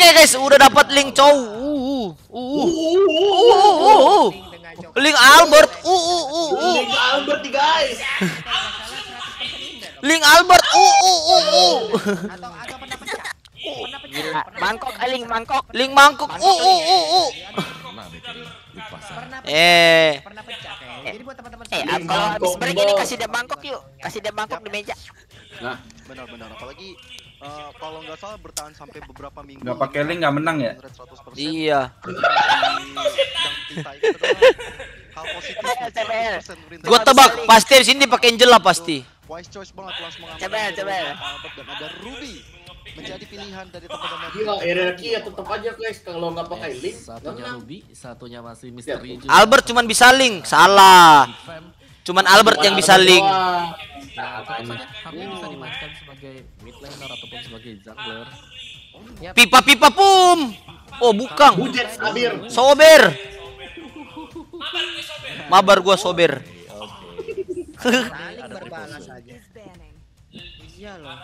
Oke guys, udah dapat link cow. Uh, uh, uh, uh, uh, uh. Link Albert. Uh, uh, uh, uh. Link Albert nih guys. Link Albert. Uh, uh, uh, uh. Atau atau pernah pecah. Pernah pecah. Ah, mangkok aling mangkok Link mangkuk. Uh, uh, uh, uh. Eh, Pernah pecah kayaknya. Jadi buat teman-teman eh kalau habis mangkok, break ini kasih dia mangkok yuk kasih dia mangkok di meja Nah, Benar-benar apalagi eh, kalau nggak salah bertahan sampai beberapa minggu. Nggak pakai link nggak menang ya? 100%. iya. Yang kita itu adalah hal positif. CBL. 100% perintah. Gua tebak pasti di sini pakai Angela pasti. Wise choice banget langsung mengambil. Albert dan ada Ruby menjadi pilihan dari teman-teman. gila hierarki ya tetap aja guys kalau nggak pakai link. Satunya. Ruby, satunya masih misteri juga. Albert cuman bisa link. Salah. Cuman Albert yang bisa link. Ya, saja Harley bisa dimainkan sebagai mid laner ataupun sebagai jungler. Pipa-pipa pum. Oh, bukan. Bujet Sabir. Sober. Mabar gua sober. saling berbalas aja. Iya loh.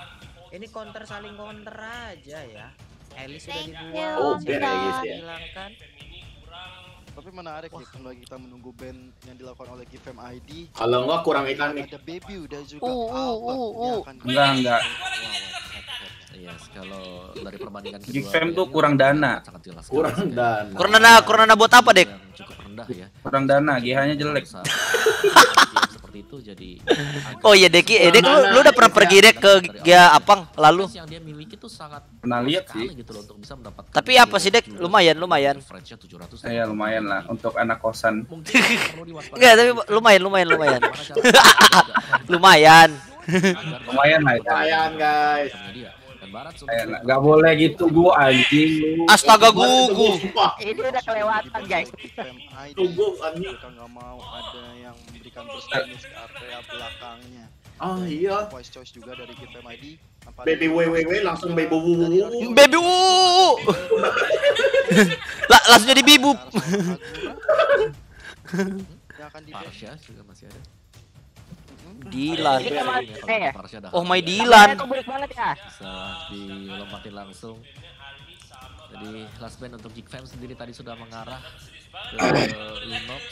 Ini counter saling counter aja ya. Elis sudah dibuang. Oh, ya. Tapi menarik nih kalau kita menunggu band yang dilakukan oleh Gfam ID. Kalau nggak kurang ikan nih. Ada Baby dan juga Uh, uh, uh, uh. akan Enggak, enggak. Yes, kalau dari perbandingan kedua. Big Fam tuh kurang dana. Sangat jelas. Kurang dana. Kurang dana, kurang dana buat apa, Dek? Cukup rendah ya. Kurang dana, GH-nya jelek. Itu jadi Oh iya Deki, eh Dek lu, lu udah pernah pergi Dek ke Gia Apang lalu? Yang dia miliki tuh sangat Pernah lihat sih. gitu loh untuk bisa mendapatkan Tapi apa sih, Dek? Lumayan, lumayan. Average-nya 700. Saya lumayan lah untuk anak kosan. Enggak, tapi lumayan, lumayan, lumayan. Lumayan. Lumayan lah ya. Lumayan guys. Barat sudah Kayak lah, Nggak boleh gitu gua anjing. Astaga gugu. Sumpah. ini udah kelewatan guys. Tunggu, anjing. Mereka nggak mau ada yang memberikan burst bonus ke area belakangnya. Ah iya. Voice choice juga dari Gfam ID. Baby www langsung baby wuwu. Baby. Lah langsung jadi bibub. yang akan di Parsha juga masih ada. Dilan. Ini sama eh ya Oh my Dilan. kok burik banget ya bisa dilompatin langsung. Jadi last band untuk Geek Fam sendiri tadi sudah mengarah ke Linux.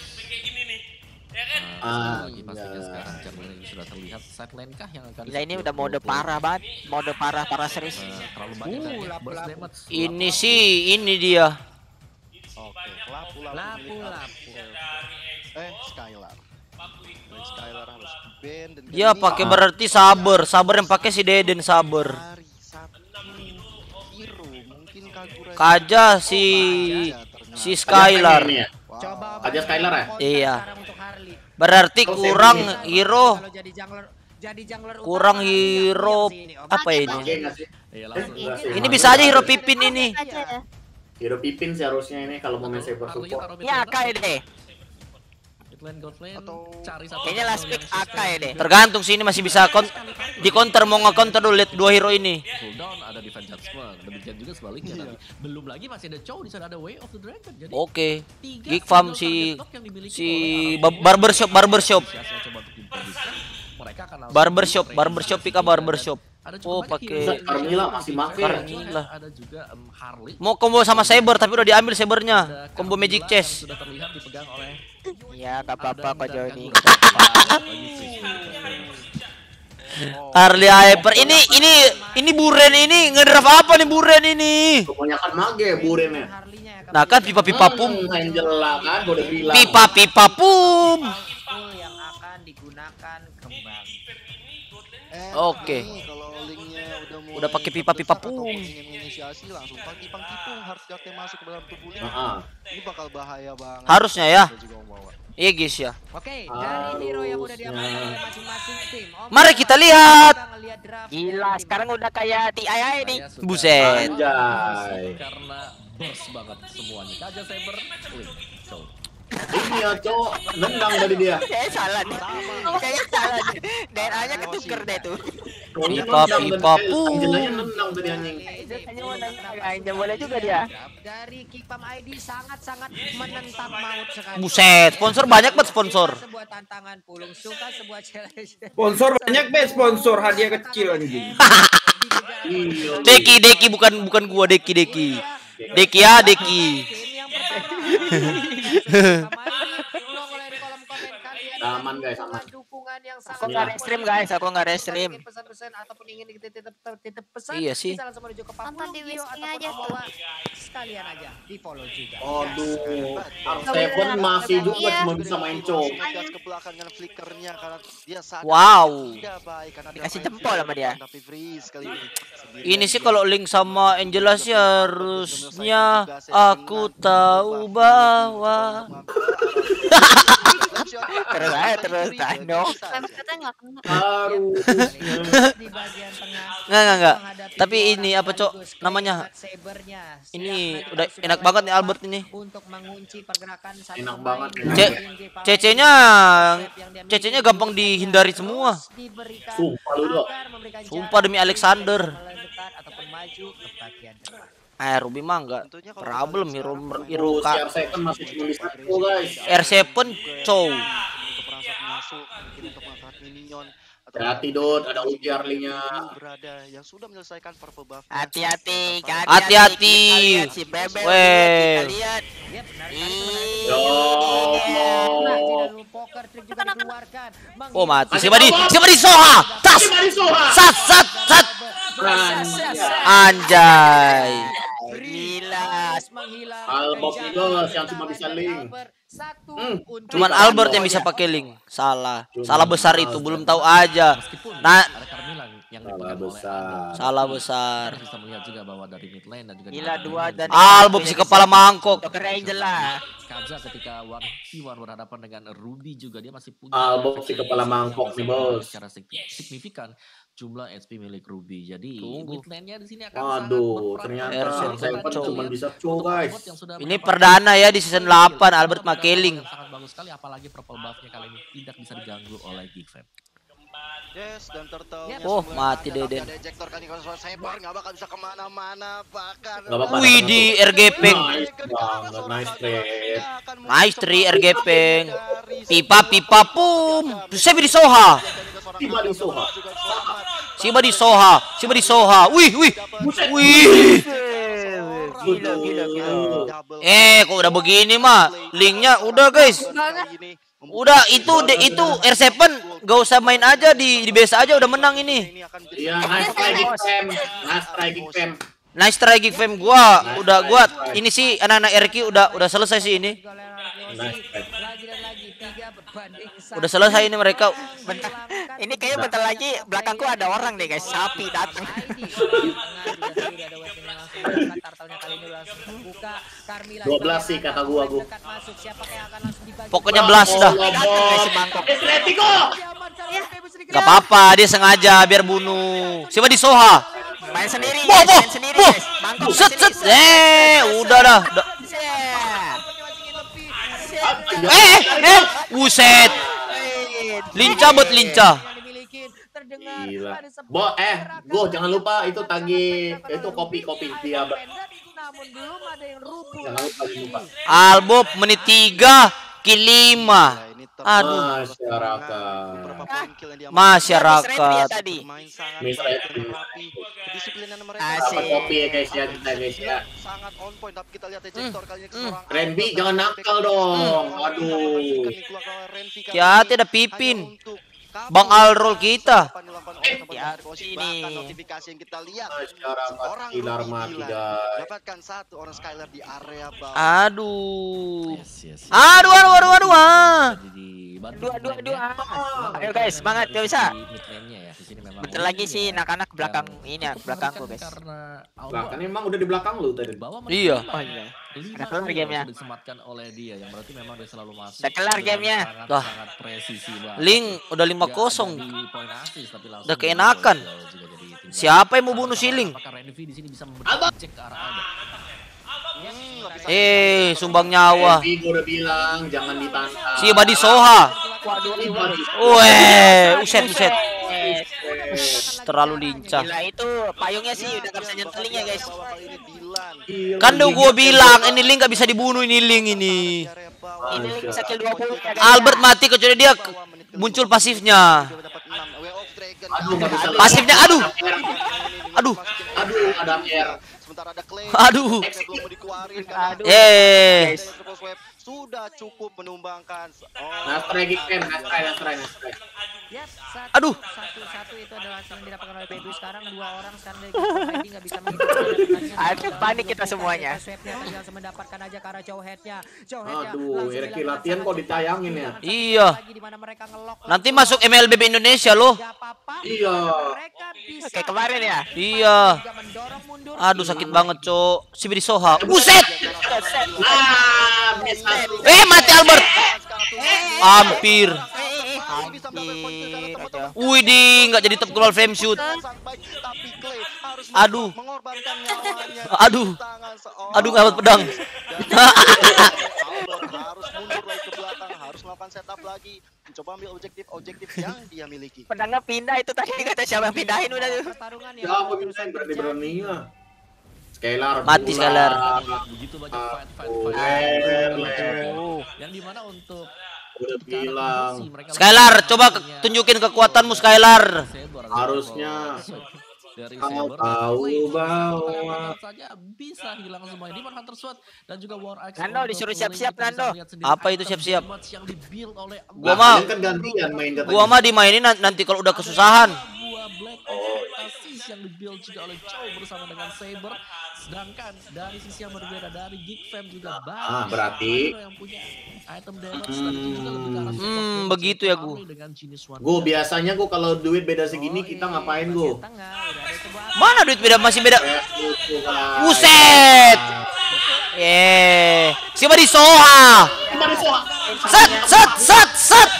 Ah, Nah, lagi pastinya iya. sekarang jungler ini sudah terlihat side lane kah yang akan Gila ini udah mode 20? parah banget Mode parah parah serius Nah, terlalu banyak Uh, lapu, burst lapu. damage. Ini Lapu. sih ini dia. Oke, lapu lapu. Lapu, lapu. Eh, Skylar. Band dan Dia pakai berarti saber, saber yang pakai si Deden Kagura Kaja si si Skylar. Ini ya. Coba Aja Skylar ya? counter Iya. sekarang untuk Harley. Berarti kurang hero, Kalau jadi jungler jadi jungler utama, kurang hero apa ini? Iya, langsung. Enggak sih. Ini bisa aja hero Pipin ini. Hero Pipin sih harusnya ini kalau mau main saber support. ya deh Lane, gold lane, Atau- cari satu Kayaknya last pick AK ya deh Tergantung sih ini masih bisa kon di counter mau nge-counter dulu lihat dua hero ini. cooldown ada defense judgment demikian juga sebaliknya Iya. nanti belum lagi masih ada Chow di sana ada way of the dragon jadi Oke. tiga Geek Farm si si barbershop barbershop. Mereka akan Barbershop, barbershop, Pika barbershop. Ada cukup Oh, pakai- Carmilla masih make. Carmilla. ada juga em, Harley Mau combo sama Saber tapi udah diambil Sabernya. Combo Magic Chest. sudah terlihat dipegang oleh Ya gak apa-apa kok Joni Harley Hyper ini ini ini Buren ini ngedraft apa nih Buren ini? Kebanyakan mage burennya. Harley-nya ya, Nah kan pipa-pipa pum. Hmm, Angela kan gua udah bilang. Pipa-pipa pum. Yang akan digunakan kembali. Eh, Oke. nih, kalau linknya udah pakai pipa-pipa ingin menginisiasi langsung pakai pang tipung harus jakte masuk ke dalam tubuh link. Heeh. Ini bakal bahaya banget. Harusnya ya. Iya guys ya. Oke, dari hero yang udah diamankan Harusnya. oleh masing-masing tim. Oke, Mari kita lihat. Gila sekarang udah kayak TII nih Saya sudah Buset. Anjay. karena burst banget semuanya Kaja Saber Link Chow Ini ya, cowok. Nendang tadi dia. Kayaknya salah nih Kayaknya salah nih DNA nya ketuker deh tuh Cowoknya Pipa, nendang tadi. anjing. Hanya Kayaknya boleh juga dia dari Kipam ID sangat-sangat menentang maut sekali. Buset, sponsor banyak banget sponsor. Sebuah tantangan pulung suka sebuah challenge. Sponsor banyak be sponsor hadiah kecil anjing. Iya. Deki Deki bukan bukan gua Deki Deki. Deki ya, Deki. Ini yang pertama. Sama ini, nongol di kolom komen kalian. Aman, guys, aman. Yang sangat Aku nggak restream guys, aku nggak restream. Pesan-pesan ataupun ingin titip titip pesan Iya sih. bisa langsung menuju ke Pak Nonton di aja. Omowa. sekalian aja di follow juga Aduh, R7 masih juga cuma bisa main cok. Ngegas ke belakang dengan flickernya karena dia sadar Wow. Dikasih jempol sama dia. Tapi freeze kali ini. Sih kalau link sama Angela sih harusnya aku tahu bahwa Terus aja, terus kena. Harusnya. di bagian tengah Nggak, Tapi ini apa, Cok? Namanya? Ini udah enak banget nih Albert ini. untuk mengunci pergerakan Enak banget. CC-nya CC-nya gampang terus dihindari semua. Sumpah lu, Sumpah demi Alexander. ataupun maju ke bagian depan. Ruby mah enggak problem hero lihat hero Tuh, ka si R7 masih satu guys. R7 cow. untuk merangsek masuk mungkin untuk mengangkat minion atau Hati Dot, ada ulti Arlinya. berada yang sudah menyelesaikan purple buff Hati-hati, Hati-hati. Si Bebel. Weh. Kita lihat. Yep, benar sekali, Ih. Yo. Tidak dulu poker trick juga dikeluarkan. Oh mati. Siapa di siapa di Soha? Tas. Sat sat sat. Anjay. Gila. menghilang jalan yang cuma bisa link. Satu Hmm, untuk Cuman Albert yang bisa pakai link. Salah. Cuman Salah besar itu, belum tahu aja. Nah, yang Salah dipegang oleh besar. Salah besar. Kita bisa melihat juga bahwa dari mid lane dan juga Gila dua dan Albert si kepala mangkok. Dokter Angel lah. Kaza ketika One T1 berhadapan dengan Ruby juga dia masih punya Albert si kepala mangkok nih, bos. Secara sig- signifikan jumlah HP milik Ruby. Jadi Tunggu. mid lane-nya di sini akan Waduh, sangat berperan. ternyata R7 R7 cow. cuma bisa cow guys. Ini perdana ya di season 8 Albert yang Sangat bagus sekali apalagi purple buff-nya kali ini tidak bisa diganggu oleh Geek Fam. Yes, dan turtle Yep. Oh, mati Deden. Ada ejector kan kalau suara sebar nggak bakal bisa ke mana-mana bahkan. Wih di RG Peng. Nice banget, nice trade. Nice tree, RG Peng. Pipa pipa pum. Siapa di Soha? Tiba di Soha. Siapa di Soha? Siapa di Soha? Wih wih. Wih. Gila, gila, gila. Eh, kok udah begini mah? Linknya udah guys. Udah itu de, itu R7 gak usah main aja di di biasa aja udah menang ini. Iya, nice try Fam. Nice try Fam. Nice try Fam gua udah gua ini sih anak-anak RQ udah udah selesai sih ini. Nice lagi dan lagi tiga berbanding satu. Udah selesai ini mereka. Bentar. Ini kayaknya bentar lagi belakangku ada orang nih guys. Sapi datang. Dua belas sih kata gua, gua. Pokoknya belas dah. si mangkok. Atletico. Gak apa-apa, dia sengaja biar bunuh. Siapa di Soha? Main sendiri, Main sendiri. Mangkok Set set. Eh, udah dah. Set. Eh, eh, eh. Buset. Lincah buat lincah. Gila. Bo, eh, Go, jangan lupa itu tagih itu kopi-kopi dia. Namun belum ada yang rubuh. Jangan lupa jangan lupa. Albob menit 3 kill 5. Aduh. Masyarakat. Masyarakat. tadi. Kedisiplinan mereka Asik. Dapat kopi ya guys ya kita guys ya. sangat on point tapi kita lihat ejector kali ini ke seorang Renbi Albert. jangan nakal dong. Aduh. Hati-hati ada Pipin. Bang Alrol kita. Ya, ini ini. notifikasi yang kita lihat guys. dapatkan satu orang Skylar di area bawah Aduh. Aduh, aduh, aduh, aduh. ah. Dua, dua, dua. Ayo guys, semangat, gak bisa. Ya, di sini memang Bentar lagi sih anak-anak belakang ini ya, belakangku guys. Belakang emang udah di belakang lu tadi. Iya. Oh iya. Lima kelar gamenya. sudah disematkan oleh dia yang berarti memang dia selalu masuk. Udah kelar gamenya. sangat- Dah. Sangat presisi banget. Link udah Dia 5-0. ada di poin asis, tapi langsung Udah keenakan. Siapa yang mau bunuh si Link? Apakah Renvi di sini bisa memberikan cek ke arah Alba? Eh, sumbang nyawa. Gua udah bilang jangan ditantang. Si Badi Soha. Weh, uset uset. Ush, terlalu lincah. Gila itu payungnya sih udah gak bisa nyentelingnya guys. Kan udah gigi gua bilang tembak. ini Link gak bisa dibunuh ini Link ini. Ini bisa kill 20 guys. Albert mati kecuali dia muncul pasifnya. Aduh. Pasifnya, aduh. Aduh. Aduh, ada. Aduh. Aduh. Eh. Sudah cukup menumbangkan. Oh, Nastray Geek Fam, Nastray, Nastray, Nastray. Yes, satu, Aduh. Satu, satu itu adalah hasil yang didapatkan oleh Bedu sekarang dua orang sekarang dari Gifem nggak bisa mengikuti Aduh, panik kita semuanya. Swapnya tinggal mendapatkan aja ke arah jauh headnya. Jauh headnya. Aduh, dilakukan latihan kok ditayangin ya? Iya. Lagi di mana mereka ngelok Nanti masuk MLBB Indonesia loh. Iya. Kayak kemarin ya. Iya. Aduh sakit banget, Cok. Si Bidi Soha. Buset. Ah. Eh, mati Albert. Hampir. Wih, di nggak jadi top global frame shoot. Tapi Clay harus Aduh. Aduh. Aduh, ngawat pedang. Harus mundur lagi ke belakang, harus melakukan setup lagi, mencoba ambil objektif-objektif yang dia miliki. Pedangnya pindah itu tadi kata siapa yang pindahin udah tuh. Pertarungan Ya, terus bisa terjadi. berani-beraninya? Scalar. Mati. Scalar. Begitu banyak fight fight fight. Eh, Yang di mana untuk Udah bilang. Skylar, coba ke- tunjukin kekuatanmu Skylar. Harusnya. dari Kau Saber. tahu bahwa saja bisa hilang semuanya. Demon Hunter SWAT dan juga War Axe. Nando, disuruh siap-siap, Nando. Apa itu siap-siap? Yang dibuild oleh Gua Nah, mah- kalian kan gantian main katanya. Gua mah dimainin nan- nanti kalau udah kesusahan. Buah Black Assist yang dibuild juga oleh Chow bersama dengan Saber. Sedangkan dari sisi yang berbeda dari Geek Fam juga Ah, bagus. berarti- Nando yang punya item damage dan juga lebih ke arah support Hmm, begitu ya, Gue shot. biasanya gue kalau duit beda segini kita ngapain gue? Mana duit beda masih beda? Buset. Buset. Eh, si Badi Soha. Set, set, set, set.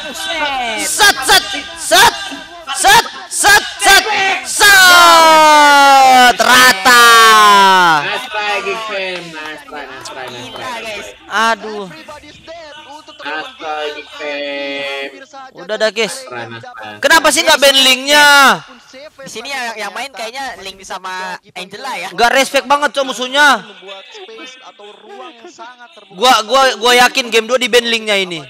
Set, set, set. Set, set, set. Set. Rata. Nice try, Geek Fam. Nice try, nice try, nice Gila try. guys. Aduh. Udah dah, guys. Kenapa sih nggak band linknya? Di sini yang, yang main kayaknya Link sama Angela ya. Gak respect banget cok musuhnya. membuat space atau ruang yang sangat terbuka. Gua gua gua yakin game 2 di band linknya ini.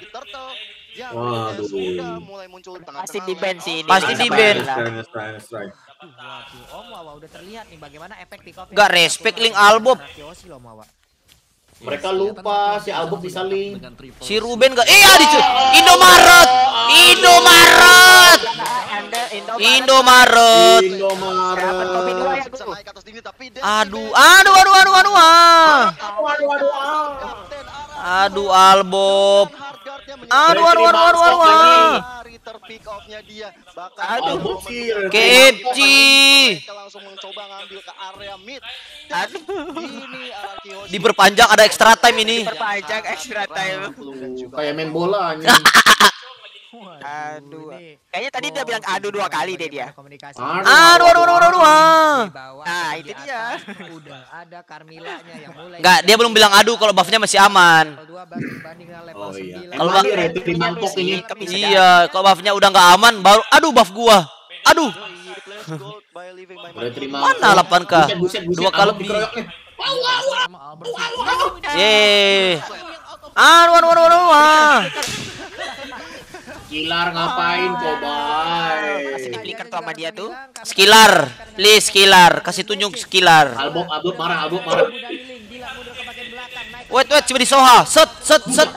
Waduh. sudah mulai muncul di Pasti di ban sih ini. Pasti di ban. Nice try, nice try, nice try. Waduh, Om Wawa udah terlihat nih bagaimana efek pick off. Gak respect link Albob. Kiosi loh, Om Wawa. Mereka lupa si Albert bisa link. Dengan triple Si Ruben gak Iya di Indomaret. Indomaret. Indomaret. Indomaret. dini tapi Dex Aduh, aduh, aduh, aduh, aduh, ah. Aduh, Albob. Hardguard-nya Aduh, aduh, aduh, aduh, Hari terpick off-nya dia. Bahkan Aduh, mereka langsung mencoba ngambil ke area mid. Aduh. Ini Arakiyoshi. Diperpanjang ada extra time ini. Perpanjang extra time. Kayak main bola anjing. Aduh. Kayaknya tadi dia bilang aduh dua kali deh dia. Komunikasi. Aduh. Aduh, aduh, aduh, aduh, aduh, ah. Di bawah, Nah, di itu dia. Udah ada Carmilla-nya yang mulai. Enggak, dia belum bilang aduh kalau buffnya masih aman. Level 2 banding dengan level Oh iya. 9. Kalau bak- dia rating mangkok ini. Iya, kalau buffnya udah nggak aman baru aduh buff gua. Aduh, Udah terima. Mana 8K? Buset, buset, buset. Dua kali sama Albert sih. Yeay. Aduh, aduh, aduh, aduh, ah. Kilar ngapain coba? Masih dipelikan tuh sama dia tuh. Skillar, please skillar, kasih tunjuk skillar. Albok, albok marah, albok marah. Wait, wait, coba di Soha. Set, set, set.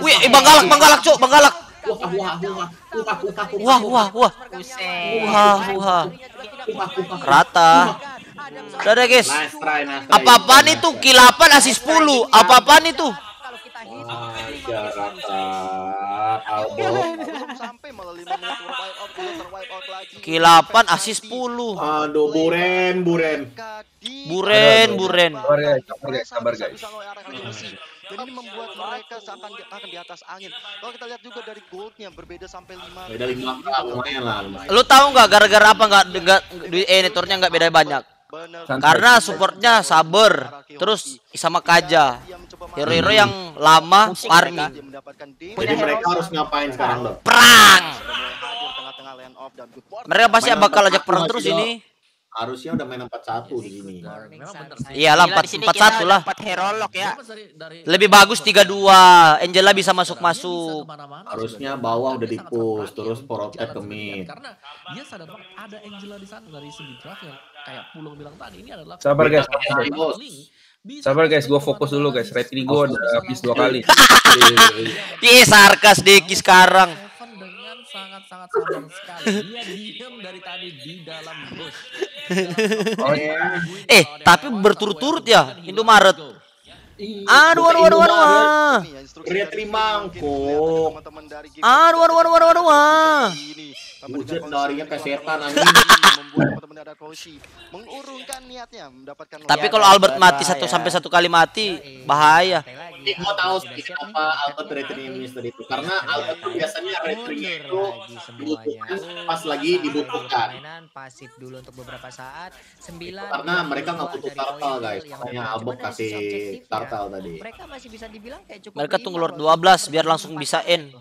Wih, eh, Bang Galak, Bang Galak, Cuk, Bang Galak. Wah, wah, wah, wah, wah, wah, Wah, wah, wah. Buset. Wah, wah. Rata. Udah deh, guys. Apa-apaan itu? Kilapan asis 10. Apa-apaan itu? Aja rata. Albok. sampai malah 5 menit terwipe out, udah terwipe out lagi. Kilapan asis 10. Aduh, buren, buren. Buren, buren. Sabar guys. Dan ini membuat mereka seakan di, akan di atas angin. Kalau kita lihat juga dari goldnya berbeda sampai 5 Beda lima lumayan lah. Lu tahu nggak gara-gara apa nggak nggak di eh, networknya nggak beda banyak? Karena supportnya sabar, terus sama Kaja. Hero-hero yang lama farming. Jadi mereka harus ngapain sekarang dong? Perang. Sudah mulai hadir tengah-tengah lane off dan good work. Mereka pasti Main bakal empat ajak perang satu terus ini. Harusnya udah main 4-1 di sini. Iyalah 4 4 kita 1 lah. Dapat hero lock ya. Lebih bagus 3-2. Angela bisa masuk-masuk. Harusnya bawah udah di-push, terus protect ke mid. Karena dia sadar banget ada Angela di sana dari segi draft kayak Pulung bilang tadi ini adalah Sabar guys. Sabar guys, gue fokus dulu guys. Rating gue udah habis dua kali. Ih, sarkas Deki sekarang. Sangat-sangat sabar sekali. Dia diam dari tadi di dalam bush. Oh ya. Eh, tapi berturut-turut ya Indomaret. Aduh, aduh, aduh, aduh, ah. Ya, ya, teman-teman dari Geek Aduh, aduh, aduh, aduh, aduh, ah. Memberikan larinya kayak setan, anjing. mengurungkan niatnya mendapatkan Tapi Ya, kalau Albert mati satu sampai satu kali mati, bahaya. Mau tahu sih kenapa Albert retreat Mister itu karena Albert biasanya retreat itu dibutuhkan pas lagi dibutuhkan. Permainan pasif dulu untuk beberapa saat. Sembilan. Karena mereka nggak butuh turtle guys, makanya mana. Albert kasih turtle tadi. Mereka masih bisa dibilang kayak cukup Mereka tunggu Lord walaupun 12 biar langsung bisa end.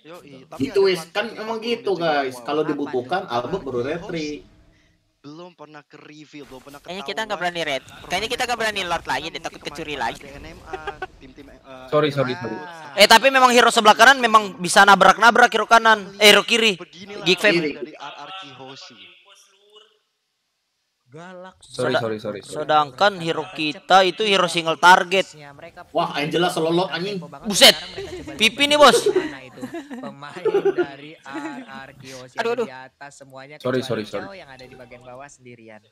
Yoi, tapi Itu wis kan emang gitu guys. Kalau Apa dibutuhkan tuh? Albert baru retreat. Belum pernah ke reveal, belum pernah Kayaknya ketahuan. kita nggak berani red. Kayaknya kita nggak berani lord lagi deh, takut kecuri lagi. Sorry, sorry, sorry. Eh, tapi memang hero sebelah kanan memang bisa nabrak-nabrak hero kanan. Eh, hero kiri. Geek Fam. dari RRQ Hoshi. Galak. Sorry, sorry, sorry. sorry. Sedangkan hero kita itu hero single target. Wah, Angela selolot anjing. Buset. Pipi nih, Bos. Pemain dari Aduh, aduh. di atas semuanya Sorry, sorry, sorry. Yang ada di bagian bawah sendirian.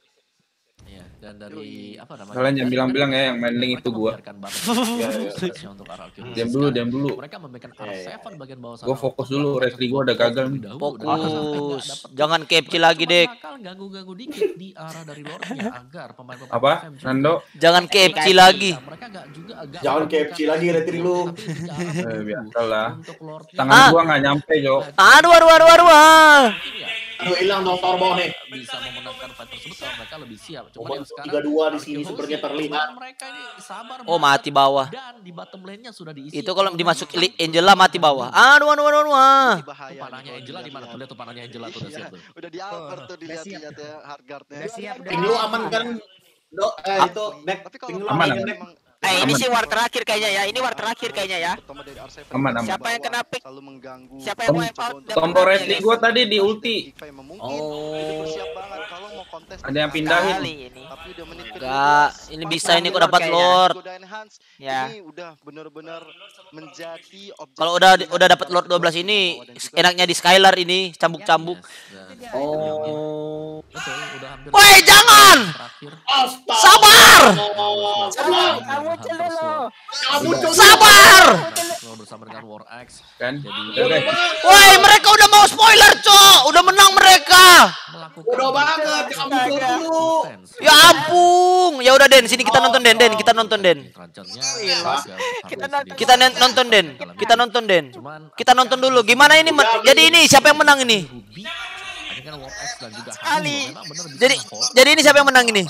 Iya, dan dari apa namanya? Kalian jangan bilang-bilang ya, yang main link itu gua. Iya, iya. prosesnya untuk. Diam dulu, diam dulu. Mereka memberikan Iya, iya. R7 bagian bawah sana. Gua fokus dulu, retri gua udah gagal nih. Fokus. Jangan KFC lagi, Dek. Bakal ganggu-ganggu dikit di arah dari lordnya agar pemain-pemain Apa? Nando? Jangan KFC lagi. Mereka nggak juga agak Jangan KFC lagi, retri lu. Eh, biasalah. Tangan Ah. gua nggak nyampe, Jo. Aduh, aduh, aduh, aduh. Aduh, hilang dong turbo nih. bisa memenangkan fight tersebut kalau mereka lebih siap. Cuma yang sekarang 3-2 di sini sepertinya terlihat. mereka ini sabar Oh, mati bawah. Dan di bottom lane-nya sudah diisi. Itu kalau dimasuk Angela mati bawah. Aduh, aduh, aduh, aduh. ah. Bahaya. Panahnya Angela di mana tuh? Lihat tuh panahnya Angela tuh udah siap tuh. Udah di Albert tuh dilihat-lihat ya hardguardnya. Udah siap, udah Ping lu aman kan? Dok, eh itu Dek, Tapi kalau Aman, aman Eh ini sih war terakhir kayaknya ya. Ini war terakhir kayaknya ya. Terutama dari R7 Aman, aman. Siapa yang kena pick? Selalu mengganggu. Siapa yang mau out? Tombol menang ya, gua tadi di ulti. Oh. udah bersiap banget kalau mau kontes. Ada yang pindahin. Tapi udah menit ke Enggak, ini bisa ini kok dapat Lord. Ya. Ini udah benar-benar menjadi objek Kalau udah udah dapat Lord 12 ini enaknya di Skylar ini cambuk-cambuk. Oh. Betul, udah hampir. Woi, jangan! Sabar! Sabar. Dulu. Sudah. Sabar! Sudah bersama dengan War X Kan? Udah. Woi, mereka udah mau spoiler, Cok. Udah menang mereka. Bodoh banget, muncul dulu. Ya ampun. Ya udah Den, sini kita nonton Den, Den, kita nonton Den. Kerajanya Kita nonton. Den. Kita nonton Den. Kita nonton dulu. Gimana ini? men- Jadi ini siapa yang menang ini? Kan Sekali. Jadi jadi ini siapa yang menang ini?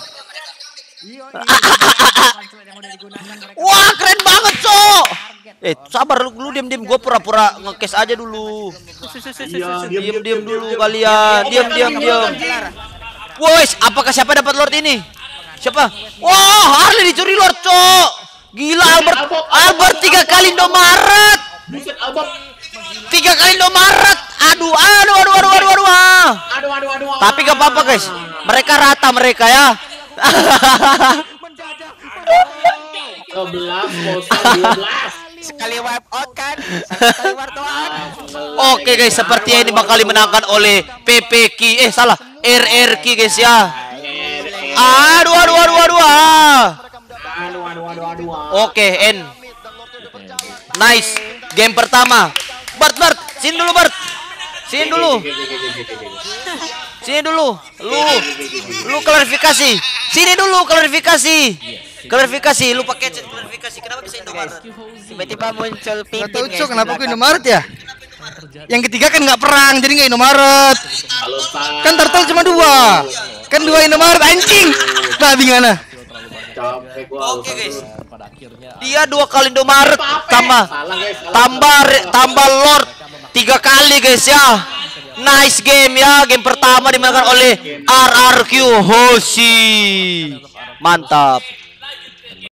Wah, keren banget, Cok. Eh, sabar lu, lu diam-diam. Gua pura-pura ngekes aja dulu. Iya, Diam-diam dulu kalian. Diam-diam diam. Woi, apakah siapa dapat Lord ini? Siapa? Wah, Harley dicuri Lord, Cok. Gila Albert. Albert tiga kali Indomaret. Buset, Albert. Tiga kali Indomaret. Aduh, aduh, aduh, aduh, aduh, aduh. ah. Aduh, aduh, aduh. Tapi gak apa-apa, guys. Mereka rata mereka ya. 11 12. Sekali wipe out kan? Sekali war doang. Oke guys, seperti ini bakal dimenangkan oleh PPK. Eh salah, RRQ guys ya. Aduh, aduh, aduh, aduh. ah. Aduh, aduh, aduh, aduh. Oke, N. Nice. Game pertama. Bart, Bart, sini dulu Bart. Sini dulu. Sini dulu. Lu lu klarifikasi. Sini dulu klarifikasi. Klarifikasi, lu pakai chat klarifikasi. Kenapa bisa Indomaret? Tiba-tiba muncul tau guys. Cok, kenapa gue. Indomaret ya? Yang ketiga kan nggak perang, jadi nggak Indomaret. Kan turtle cuma dua. Kan dua Indomaret anjing. Nah, gimana? Capek gua. Oke, guys. Dan pada akhirnya Dia dua kali Indomaret tambah salah. tambah tambah Lord tiga kali guys ya. Nice game ya. Game pertama dimenangkan oleh RRQ Hoshi. Mantap.